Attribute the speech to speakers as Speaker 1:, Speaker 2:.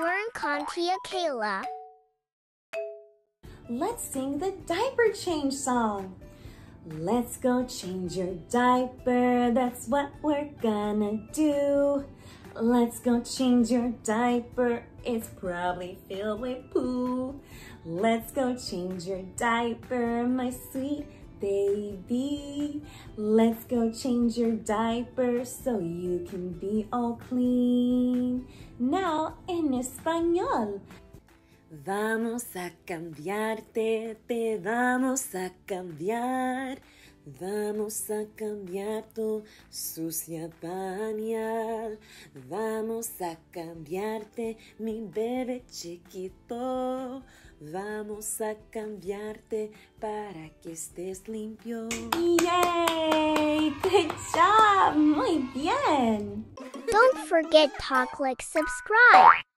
Speaker 1: learn Kantia Kayla.
Speaker 2: Let's sing the diaper change song. Let's go change your diaper, that's what we're gonna do. Let's go change your diaper, it's probably filled with poo. Let's go change your diaper, my sweet baby. Let's go change your diaper so you can be all clean. Now in español. Vamos a cambiarte, te vamos a cambiar. Vamos a cambiar tu sucia pañal. Vamos a cambiarte, mi bebé chiquito. Vamos a cambiarte para que estés limpio. Yay! Good job! Muy bien!
Speaker 1: Don't forget to click subscribe.